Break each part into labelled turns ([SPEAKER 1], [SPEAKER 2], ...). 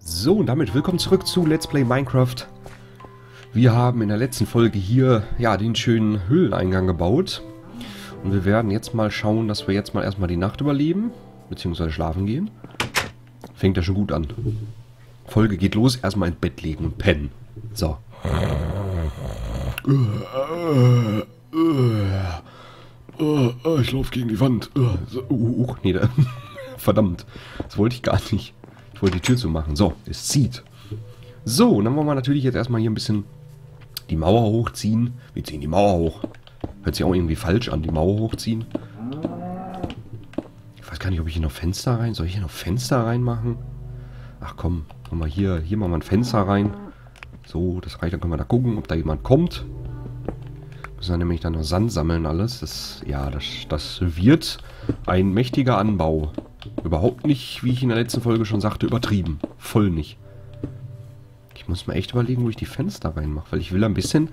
[SPEAKER 1] So, und damit willkommen zurück zu Let's Play Minecraft. Wir haben in der letzten Folge hier, ja, den schönen Höhleneingang gebaut. Und wir werden jetzt mal schauen, dass wir jetzt mal erstmal die Nacht überleben, beziehungsweise schlafen gehen. Fängt ja schon gut an. Folge geht los, erstmal ins Bett legen und pennen. So. Ich laufe gegen die Wand. Uh, uh, nee, da, verdammt. Das wollte ich gar nicht. Ich wollte die Tür zumachen. So, es zieht. So, und dann wollen wir natürlich jetzt erstmal hier ein bisschen die Mauer hochziehen. Wir ziehen die Mauer hoch. Hört sich auch irgendwie falsch an, die Mauer hochziehen. Ich weiß gar nicht, ob ich hier noch Fenster rein... Soll ich hier noch Fenster reinmachen? Ach komm, machen wir hier, hier machen wir ein Fenster rein. So, das reicht, dann können wir da gucken, ob da jemand kommt. Müssen wir nämlich dann noch Sand sammeln alles. Das, ja, das, das wird ein mächtiger Anbau. Überhaupt nicht, wie ich in der letzten Folge schon sagte, übertrieben. Voll nicht. Ich muss mir echt überlegen, wo ich die Fenster reinmache, weil ich will ein bisschen,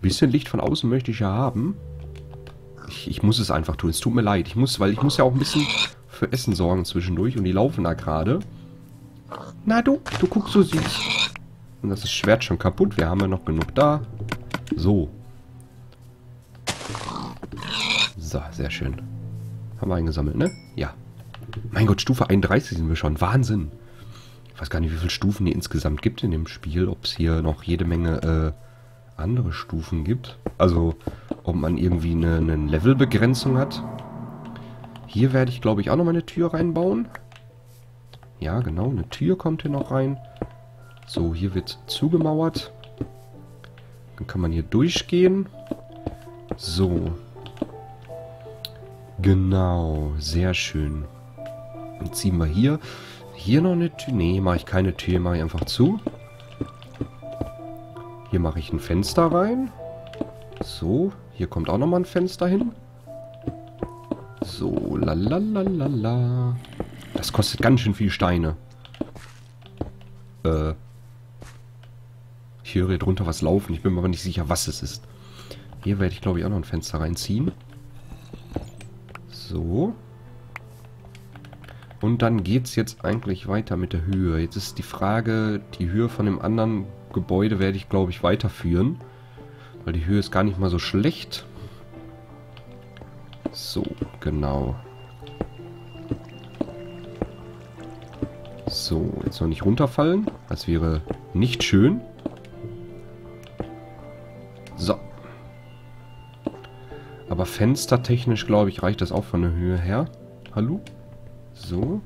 [SPEAKER 1] bisschen Licht von außen möchte ich ja haben. Ich, ich muss es einfach tun. Es tut mir leid. Ich muss, weil ich muss ja auch ein bisschen für Essen sorgen zwischendurch und die laufen da gerade. Na du, du guckst so süß. Und das ist Schwert schon kaputt. Wir haben ja noch genug da. So. So, sehr schön. Haben wir eingesammelt, ne? Ja. Mein Gott, Stufe 31 sind wir schon. Wahnsinn. Ich weiß gar nicht, wie viele Stufen hier insgesamt gibt in dem Spiel. Ob es hier noch jede Menge äh, andere Stufen gibt. Also, ob man irgendwie eine, eine Levelbegrenzung hat. Hier werde ich, glaube ich, auch noch mal eine Tür reinbauen. Ja, genau, eine Tür kommt hier noch rein. So, hier wird zugemauert. Dann kann man hier durchgehen. So. Genau, sehr schön. Dann ziehen wir hier. Hier noch eine Tür. Nee, mache ich keine Tür, mache ich einfach zu. Hier mache ich ein Fenster rein. So, hier kommt auch nochmal ein Fenster hin. So, lalalala. Das kostet ganz schön viel Steine. Äh. Ich höre hier drunter was laufen. Ich bin mir aber nicht sicher, was es ist. Hier werde ich, glaube ich, auch noch ein Fenster reinziehen. So. Und dann geht es jetzt eigentlich weiter mit der Höhe. Jetzt ist die Frage, die Höhe von dem anderen Gebäude werde ich, glaube ich, weiterführen. Weil die Höhe ist gar nicht mal so schlecht. So, genau. So, jetzt noch nicht runterfallen. Das wäre nicht schön. So. Aber fenstertechnisch, glaube ich, reicht das auch von der Höhe her. Hallo? So.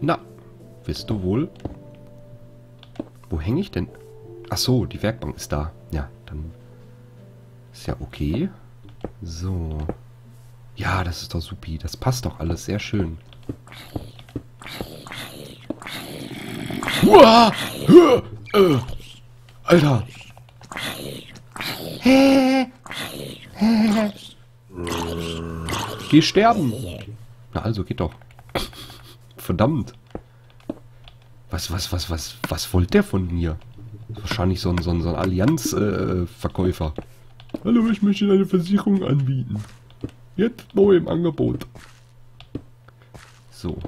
[SPEAKER 1] Na, wisst du wohl? Wo hänge ich denn? Ach so, die Werkbank ist da. Ja, dann ist ja okay. So. Ja, das ist doch supi. Das passt doch alles sehr schön. Uah! Äh, Alter! Hä? Geh sterben! Na also, geht doch. Verdammt. Was, was, was, was, was wollte der von mir? Wahrscheinlich so ein, so ein, so ein Allianz-Verkäufer. Äh, Hallo, ich möchte eine Versicherung anbieten. Jetzt neu im Angebot. So.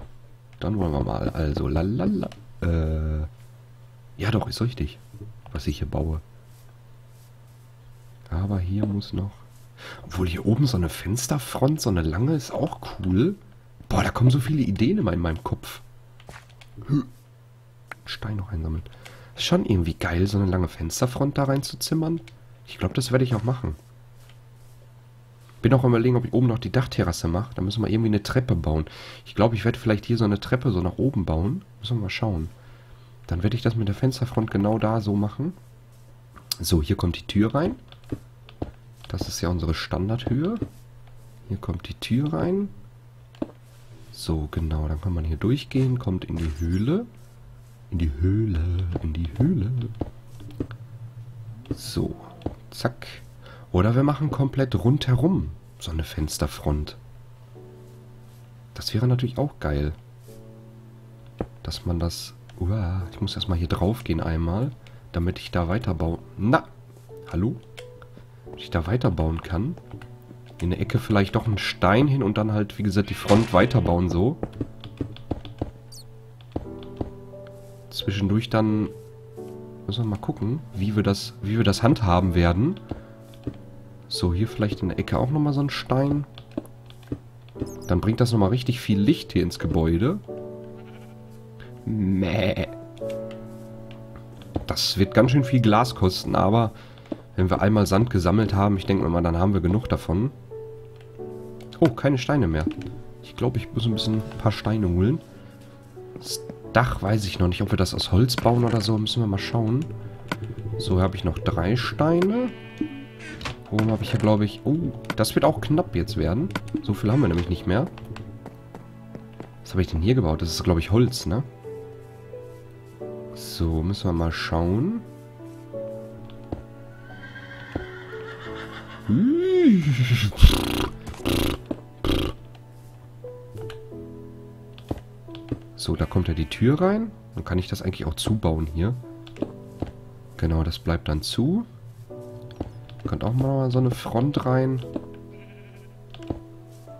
[SPEAKER 1] Dann wollen wir mal. Also, lalala. Äh. Ja, doch, ist richtig. Was ich hier baue. Aber hier muss noch... Obwohl hier oben so eine Fensterfront, so eine lange, ist auch cool. Boah, da kommen so viele Ideen in meinem Kopf. Stein noch einsammeln. Ist schon irgendwie geil, so eine lange Fensterfront da reinzuzimmern. Ich glaube, das werde ich auch machen. Bin auch überlegen, ob ich oben noch die Dachterrasse mache. Da müssen wir irgendwie eine Treppe bauen. Ich glaube, ich werde vielleicht hier so eine Treppe so nach oben bauen. Müssen wir mal schauen. Dann werde ich das mit der Fensterfront genau da so machen. So, hier kommt die Tür rein. Das ist ja unsere Standardhöhe. Hier kommt die Tür rein. So, genau. Dann kann man hier durchgehen, kommt in die Höhle. In die Höhle, in die Höhle. So, zack. Oder wir machen komplett rundherum so eine Fensterfront. Das wäre natürlich auch geil. Dass man das... Uah, ich muss erstmal hier drauf gehen einmal, damit ich da weiterbauen... Na! Hallo? Ich da weiterbauen kann. In der Ecke vielleicht doch einen Stein hin und dann halt, wie gesagt, die Front weiterbauen so. zwischendurch dann müssen wir mal gucken, wie wir das, wie wir das handhaben werden. So, hier vielleicht in der Ecke auch nochmal so ein Stein. Dann bringt das nochmal richtig viel Licht hier ins Gebäude. Mäh. Das wird ganz schön viel Glas kosten, aber wenn wir einmal Sand gesammelt haben, ich denke mal, dann haben wir genug davon. Oh, keine Steine mehr. Ich glaube, ich muss ein bisschen ein paar Steine holen. Das Dach weiß ich noch nicht, ob wir das aus Holz bauen oder so. Müssen wir mal schauen. So, habe ich noch drei Steine. Oben habe ich hier, glaube ich... Oh, das wird auch knapp jetzt werden. So viel haben wir nämlich nicht mehr. Was habe ich denn hier gebaut? Das ist, glaube ich, Holz, ne? So, müssen wir mal schauen. So, da kommt ja die Tür rein. Dann kann ich das eigentlich auch zubauen hier. Genau, das bleibt dann zu. Kommt auch mal so eine Front rein.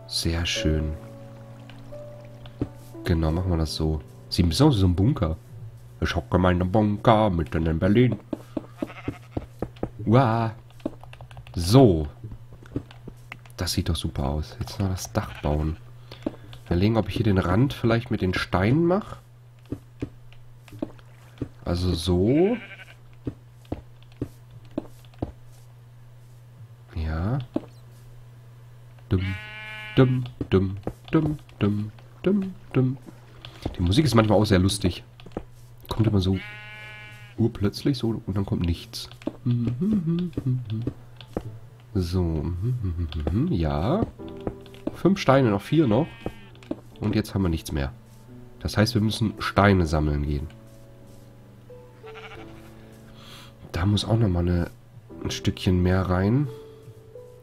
[SPEAKER 1] Sehr schön. Genau, machen wir das so. Sieht ein bisschen aus wie so ein Bunker. Ich hocke meinen Bunker mitten in Berlin. Uah. So. Das sieht doch super aus. Jetzt noch das Dach bauen. Überlegen, ob ich hier den Rand vielleicht mit den Steinen mache. Also so. Ja. Dumm, dumm, dumm, dumm, dumm, dumm, dumm. Die Musik ist manchmal auch sehr lustig. Kommt immer so urplötzlich so und dann kommt nichts. So. Ja. Fünf Steine, noch vier noch. Und jetzt haben wir nichts mehr. Das heißt, wir müssen Steine sammeln gehen. Da muss auch nochmal ein Stückchen mehr rein.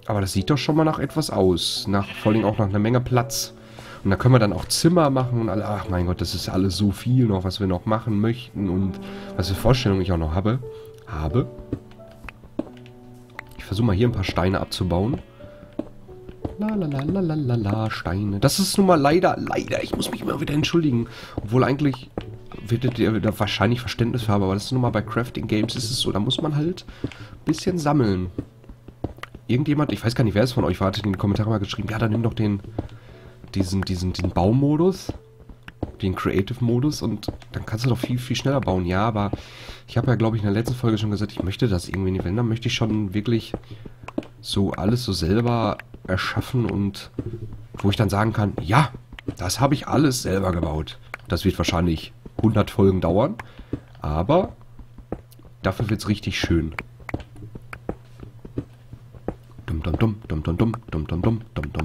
[SPEAKER 1] Aber das sieht doch schon mal nach etwas aus. Nach, vor allem auch nach einer Menge Platz. Und da können wir dann auch Zimmer machen und alle, ach mein Gott, das ist alles so viel noch, was wir noch machen möchten und was für Vorstellungen ich auch noch habe. Habe. Versuche mal hier ein paar Steine abzubauen. La la la la la la la, Steine. Das ist nun mal leider, leider, ich muss mich immer wieder entschuldigen. Obwohl eigentlich werdet ihr da wahrscheinlich Verständnis für haben, aber das ist nun mal bei Crafting Games ist es so, da muss man halt ein bisschen sammeln. Irgendjemand, ich weiß gar nicht, wer es von euch war, hat in den Kommentaren mal geschrieben, ja, dann nimm doch den, diesen, diesen, diesen Baumodus, den Creative-Modus und dann kannst du doch viel, viel schneller bauen. Ja, aber ich habe ja, glaube ich, in der letzten Folge schon gesagt, ich möchte das irgendwie nicht. Wenn, dann möchte ich schon wirklich so alles so selber erschaffen und wo ich dann sagen kann, ja, das habe ich alles selber gebaut. Das wird wahrscheinlich 100 Folgen dauern, aber dafür wird es richtig schön. Dum dum dum dum dum dum dum dum dum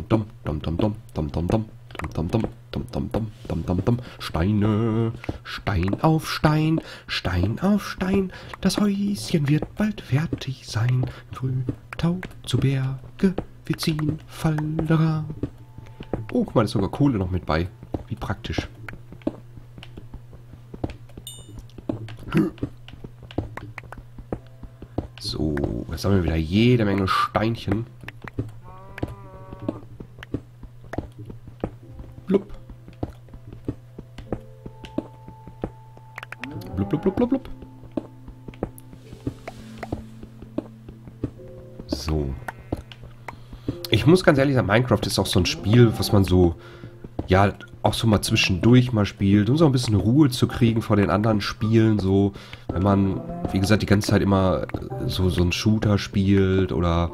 [SPEAKER 1] dum dum dum dum dum dum dum dum dum Dum, dum, dum, dum, dum, dum. Steine, Stein auf Stein, Stein auf Stein. Das Häuschen wird bald fertig sein. Frühtau zu Berge, wir ziehen Faldera. Oh, guck mal, da ist sogar Kohle noch mit bei. Wie praktisch. So, jetzt haben wir wieder jede Menge Steinchen. Blub. Blub, blub, blub, blub, blub. So. Ich muss ganz ehrlich sagen, Minecraft ist auch so ein Spiel, was man so, ja, auch so mal zwischendurch mal spielt, um so ein bisschen Ruhe zu kriegen vor den anderen Spielen, so, wenn man, wie gesagt, die ganze Zeit immer so, so ein Shooter spielt oder,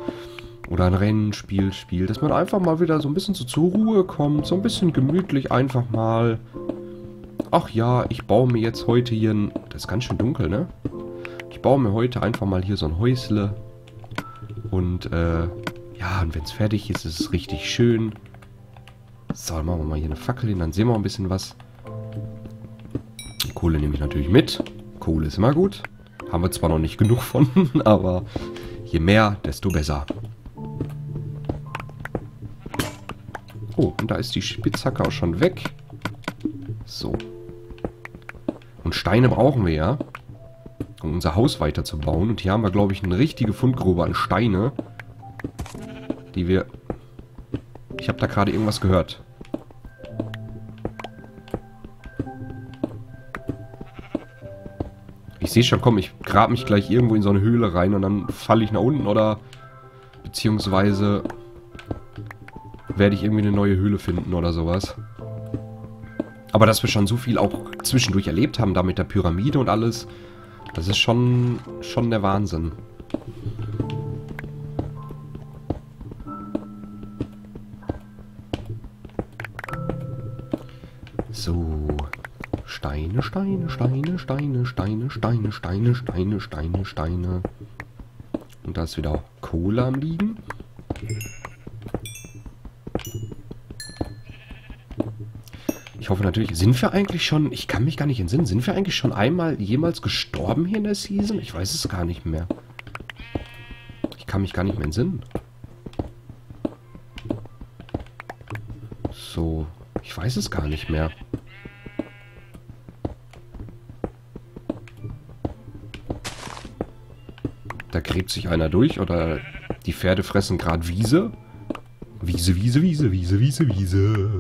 [SPEAKER 1] oder ein Rennspiel spielt, dass man einfach mal wieder so ein bisschen so zur Ruhe kommt, so ein bisschen gemütlich einfach mal, ach ja, ich baue mir jetzt heute hier ein, das ist ganz schön dunkel, ne? Ich baue mir heute einfach mal hier so ein Häusle und, äh, ja, und wenn es fertig ist, ist es richtig schön. So, dann machen wir mal hier eine Fackel hin, dann sehen wir ein bisschen was. Die Kohle nehme ich natürlich mit. Kohle ist immer gut. Haben wir zwar noch nicht genug von, aber je mehr, desto besser. Oh, und da ist die Spitzhacke auch schon weg. So. Und Steine brauchen wir ja, um unser Haus weiterzubauen. Und hier haben wir, glaube ich, eine richtige Fundgrube an Steine, die wir... Ich habe da gerade irgendwas gehört. Ich sehe schon, komm, ich grab mich gleich irgendwo in so eine Höhle rein und dann falle ich nach unten oder... Beziehungsweise... Werde ich irgendwie eine neue Höhle finden oder sowas. Aber dass wir schon so viel auch zwischendurch erlebt haben, da mit der Pyramide und alles... Das ist schon, schon der Wahnsinn. So. Steine, Steine, Steine, Steine, Steine, Steine, Steine, Steine, Steine, Steine. Und da ist wieder Kohle am liegen. Ich hoffe natürlich, sind wir eigentlich schon, ich kann mich gar nicht entsinnen, sind wir eigentlich schon einmal jemals gestorben hier in der Season? Ich weiß es gar nicht mehr. Ich kann mich gar nicht mehr entsinnen. So, ich weiß es gar nicht mehr. Da gräbt sich einer durch oder die Pferde fressen gerade Wiese. Wiese, Wiese, Wiese, Wiese, Wiese, Wiese.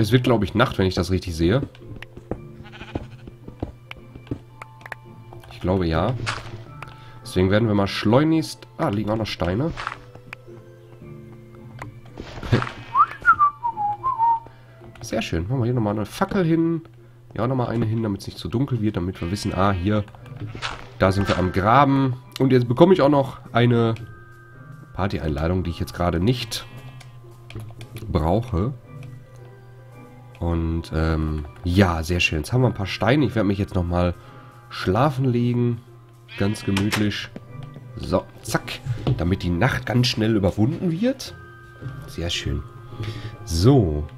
[SPEAKER 1] Und es wird, glaube ich, Nacht, wenn ich das richtig sehe. Ich glaube, ja. Deswegen werden wir mal schleunigst... Ah, liegen auch noch Steine. Sehr schön. Machen wir hier nochmal eine Fackel hin. Ja, nochmal eine hin, damit es nicht zu dunkel wird, damit wir wissen, ah, hier, da sind wir am Graben. Und jetzt bekomme ich auch noch eine Party-Einladung, die ich jetzt gerade nicht brauche. Und ähm, ja, sehr schön. Jetzt haben wir ein paar Steine. Ich werde mich jetzt nochmal schlafen legen. Ganz gemütlich. So, zack. Damit die Nacht ganz schnell überwunden wird. Sehr schön. So.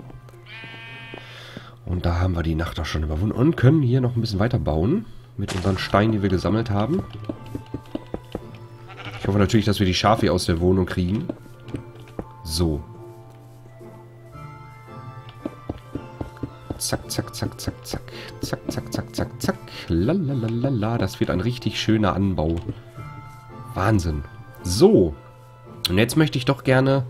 [SPEAKER 1] Und da haben wir die Nacht auch schon überwunden. Und können hier noch ein bisschen weiter bauen. Mit unseren Steinen, die wir gesammelt haben. Ich hoffe natürlich, dass wir die Schafe aus der Wohnung kriegen. So. Zack, zack, zack, zack, zack. Zack, zack, zack, zack, zack. Lalalala. Das wird ein richtig schöner Anbau. Wahnsinn. So. Und jetzt möchte ich doch gerne...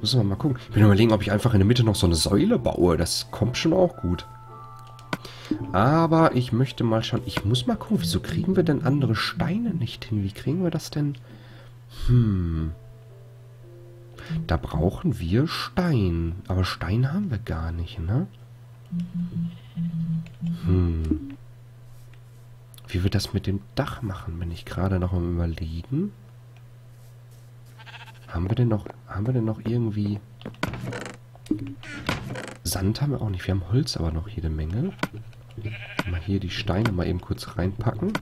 [SPEAKER 1] Müssen wir mal gucken. Ich bin überlegen, ob ich einfach in der Mitte noch so eine Säule baue. Das kommt schon auch gut. Aber ich möchte mal schauen. Ich muss mal gucken, wieso kriegen wir denn andere Steine nicht hin? Wie kriegen wir das denn? Hm. Da brauchen wir Stein. Aber Stein haben wir gar nicht, ne? Hm. Wie wir das mit dem Dach machen, bin ich gerade noch am überlegen. Haben wir denn noch, haben wir denn noch irgendwie... Sand haben wir auch nicht. Wir haben Holz aber noch jede Menge. Mal hier die Steine mal eben kurz reinpacken.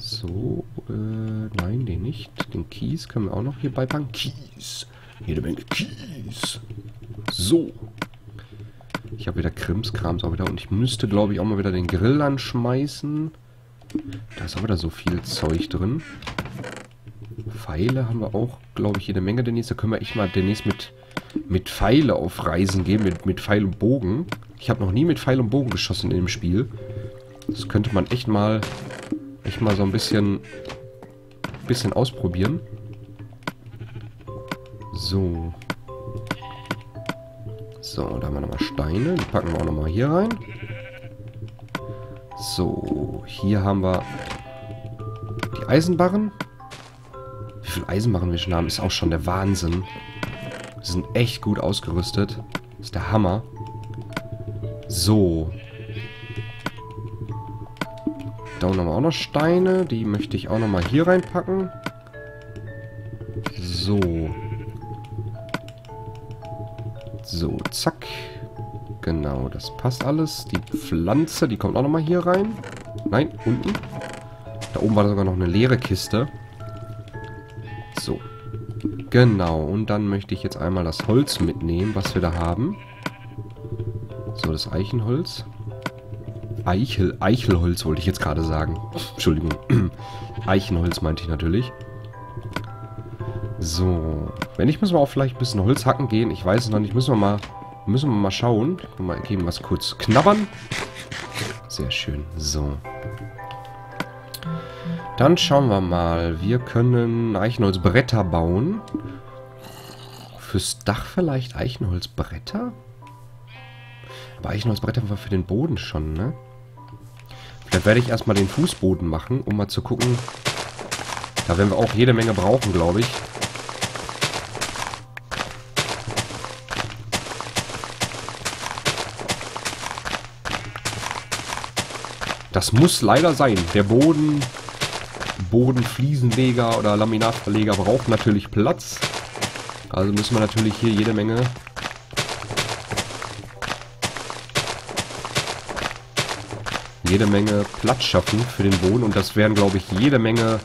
[SPEAKER 1] So, äh, nein, den nicht. Den Kies können wir auch noch hier beipacken. Kies. Jede Menge Kies. So. Ich habe wieder Krimskrams auch wieder. Und ich müsste, glaube ich, auch mal wieder den Grill anschmeißen. Da ist auch wieder so viel Zeug drin. Pfeile haben wir auch, glaube ich, jede Menge demnächst. Da können wir echt mal demnächst mit, mit Pfeile auf Reisen gehen. Mit, mit Pfeil und Bogen. Ich habe noch nie mit Pfeil und Bogen geschossen in dem Spiel. Das könnte man echt mal, echt mal so ein bisschen, bisschen ausprobieren. So. So, da haben wir nochmal Steine. Die packen wir auch nochmal hier rein. So, hier haben wir die Eisenbarren. Wie viele Eisenbarren wir schon haben, ist auch schon der Wahnsinn. Wir sind echt gut ausgerüstet. Das ist der Hammer. So. Da unten haben wir auch noch Steine. Die möchte ich auch nochmal hier reinpacken. So. So, zack. Genau, das passt alles. Die Pflanze, die kommt auch nochmal hier rein. Nein, unten. Da oben war sogar noch eine leere Kiste. So. Genau, und dann möchte ich jetzt einmal das Holz mitnehmen, was wir da haben. So, das Eichenholz. Eichel, Eichelholz wollte ich jetzt gerade sagen. Entschuldigung. Eichenholz meinte ich natürlich. So. Wenn nicht, müssen wir auch vielleicht ein bisschen Holz hacken gehen. Ich weiß es noch nicht. Müssen wir mal, müssen wir mal schauen. Mal geben was kurz knabbern. Sehr schön. So. Dann schauen wir mal. Wir können Eichenholzbretter bauen. Fürs Dach vielleicht Eichenholzbretter? Aber Eichenholzbretter war für den Boden schon, ne? Vielleicht werde ich erstmal den Fußboden machen, um mal zu gucken. Da werden wir auch jede Menge brauchen, glaube ich. Das muss leider sein. Der Boden, Bodenfliesenleger oder Laminatverleger braucht natürlich Platz. Also müssen wir natürlich hier jede Menge jede Menge Platz schaffen für den Boden und das werden, glaube ich, jede Menge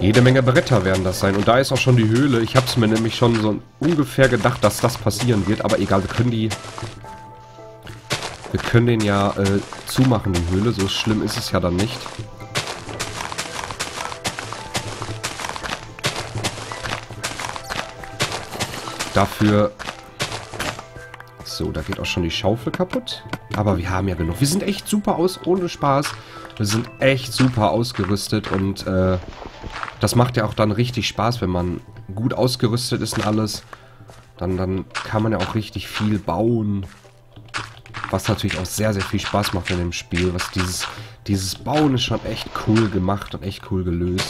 [SPEAKER 1] jede Menge Bretter werden das sein. Und da ist auch schon die Höhle. Ich habe es mir nämlich schon so ungefähr gedacht, dass das passieren wird. Aber egal, wir können die... Wir können den ja äh, zumachen, die Höhle. So schlimm ist es ja dann nicht. Dafür... So, da geht auch schon die Schaufel kaputt. Aber wir haben ja genug. Wir sind echt super aus, ohne Spaß. Wir sind echt super ausgerüstet und äh, das macht ja auch dann richtig Spaß, wenn man gut ausgerüstet ist und alles. Dann, dann kann man ja auch richtig viel bauen. Was natürlich auch sehr, sehr viel Spaß macht in dem Spiel. Was dieses, dieses Bauen ist schon echt cool gemacht und echt cool gelöst.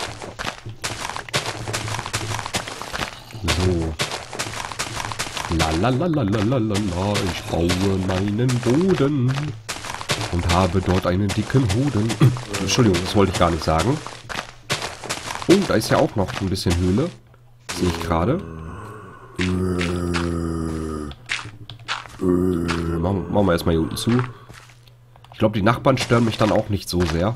[SPEAKER 1] So. La la la la la la la la, ich baue meinen Boden und habe dort einen dicken Hoden. Entschuldigung, das wollte ich gar nicht sagen. Oh, da ist ja auch noch ein bisschen Höhle. Sehe ich gerade. Machen, machen wir erstmal hier unten zu. Ich glaube, die Nachbarn stören mich dann auch nicht so sehr.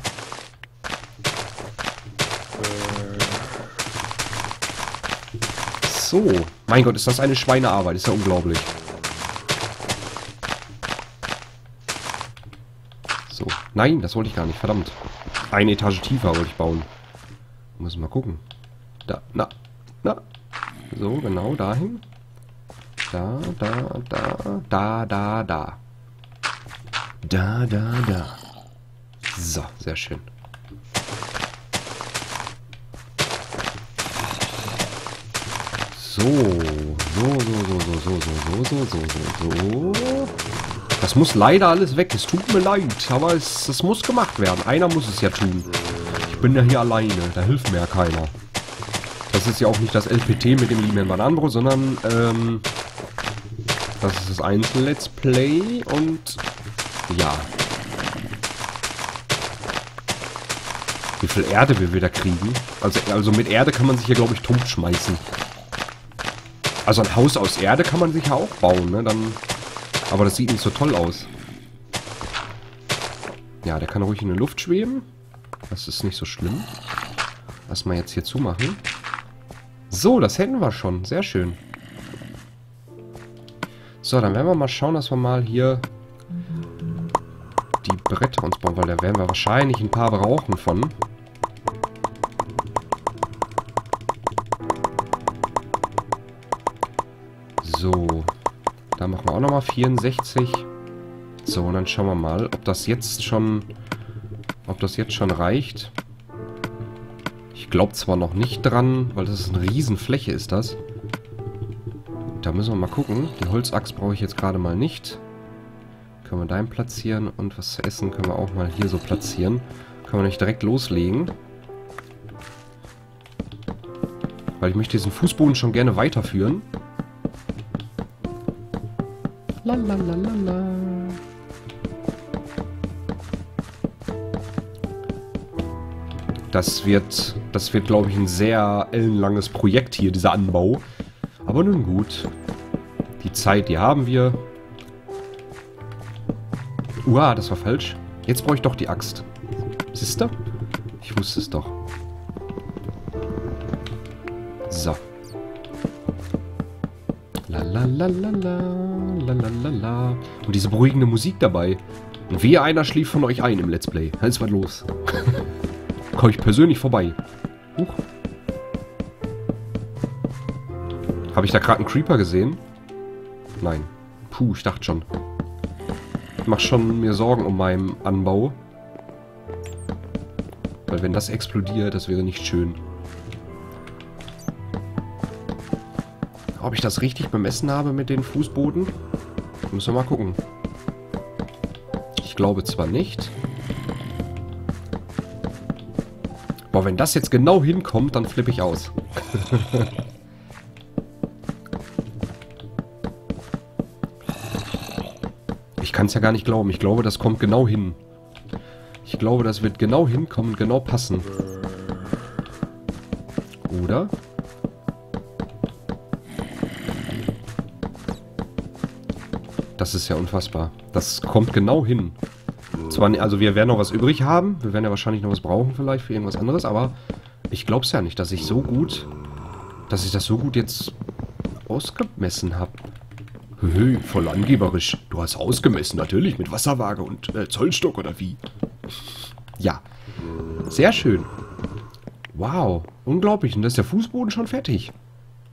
[SPEAKER 1] So. Mein Gott, ist das eine Schweinearbeit. Ist ja unglaublich. So. Nein, das wollte ich gar nicht. Verdammt. Eine Etage tiefer wollte ich bauen. Muss mal gucken. Da, na, na. So, genau, dahin. Da, da, da, da, da, da. Da, da, da. So, sehr schön. So, so, so, so, so, so, so, so, so, so, so. Das muss leider alles weg. Es tut mir leid, aber es, es muss gemacht werden. Einer muss es ja tun. Ich bin ja hier alleine. Da hilft mir ja keiner. Das ist ja auch nicht das LPT mit dem lieben Banandro, sondern ähm, das ist das Einzel-Let's Play und ja. Wie viel Erde wir wieder kriegen. Also, also mit Erde kann man sich hier, glaube ich, tot schmeißen. Also ein Haus aus Erde kann man sich ja auch bauen, ne? Dann, aber das sieht nicht so toll aus. Ja, der kann ruhig in der Luft schweben. Das ist nicht so schlimm. Lass mal jetzt hier zumachen. So, das hätten wir schon. Sehr schön. So, dann werden wir mal schauen, dass wir mal hier die Bretter uns bauen, weil da werden wir wahrscheinlich ein paar brauchen von. So. Da machen wir auch nochmal 64. So, und dann schauen wir mal, ob das jetzt schon... Ob das jetzt schon reicht. Ich glaube zwar noch nicht dran, weil das ist eine Riesenfläche ist das. Da müssen wir mal gucken. Die Holzaxt brauche ich jetzt gerade mal nicht. Können wir dahin platzieren und was zu essen können wir auch mal hier so platzieren. Können wir nicht direkt loslegen. Weil ich möchte diesen Fußboden schon gerne weiterführen. Lalalala. Das wird, das wird, glaube ich, ein sehr ellenlanges Projekt hier, dieser Anbau. Aber nun gut. Die Zeit, die haben wir. Uah, das war falsch. Jetzt brauche ich doch die Axt. Siehst du? Ich wusste es doch. So. Lalalala, lalalala. Und diese beruhigende Musik dabei. Und wie einer schlief von euch ein im Let's Play. Ist was los. Komme ich persönlich vorbei. Huch. Habe ich da gerade einen Creeper gesehen? Nein. Puh, ich dachte schon. Ich mache schon mir Sorgen um meinen Anbau. Weil wenn das explodiert, das wäre nicht schön. Ob ich das richtig bemessen habe mit den Fußboden? Müssen wir mal gucken. Ich glaube zwar nicht. Boah, wenn das jetzt genau hinkommt, dann flippe ich aus. kann es ja gar nicht glauben. Ich glaube, das kommt genau hin. Ich glaube, das wird genau hinkommen genau passen. Oder? Das ist ja unfassbar. Das kommt genau hin. Zwar, also wir werden noch was übrig haben. Wir werden ja wahrscheinlich noch was brauchen vielleicht für irgendwas anderes, aber ich glaube es ja nicht, dass ich so gut, dass ich das so gut jetzt ausgemessen habe. Hey, voll angeberisch. Du hast ausgemessen, natürlich, mit Wasserwaage und äh, Zollstock oder wie? Ja, sehr schön. Wow, unglaublich. Und da ist der Fußboden schon fertig.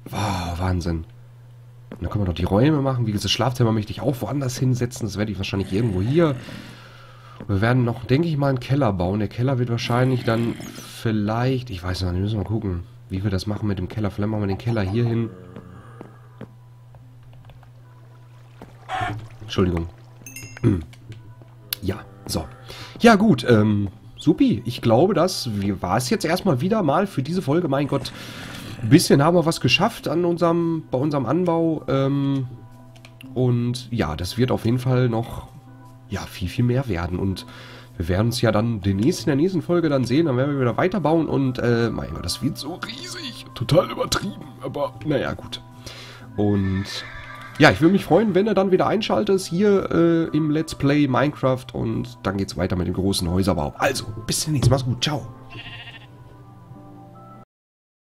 [SPEAKER 1] Wow, Wahnsinn. Und dann können wir noch die Räume machen. Wie gesagt, das Schlafzimmer möchte ich auch woanders hinsetzen. Das werde ich wahrscheinlich irgendwo hier. Wir werden noch, denke ich mal, einen Keller bauen. Der Keller wird wahrscheinlich dann vielleicht... Ich weiß noch nicht, müssen wir mal gucken, wie wir das machen mit dem Keller. Vielleicht machen wir den Keller hier hin. Entschuldigung. Ja, so. Ja, gut, ähm, supi. Ich glaube, das war es jetzt erstmal wieder mal für diese Folge. Mein Gott, ein bisschen haben wir was geschafft an unserem, bei unserem Anbau. Ähm, und ja, das wird auf jeden Fall noch ja, viel, viel mehr werden. Und wir werden uns ja dann demnächst in der nächsten Folge dann sehen. Dann werden wir wieder weiterbauen. Und äh, mein Gott, das wird so riesig. Total übertrieben. Aber naja, gut. Und ja, ich würde mich freuen, wenn ihr dann wieder einschaltet hier äh, im Let's Play Minecraft und dann geht's weiter mit dem großen Häuserbau. Also, bis Mal. Mach's gut. Ciao.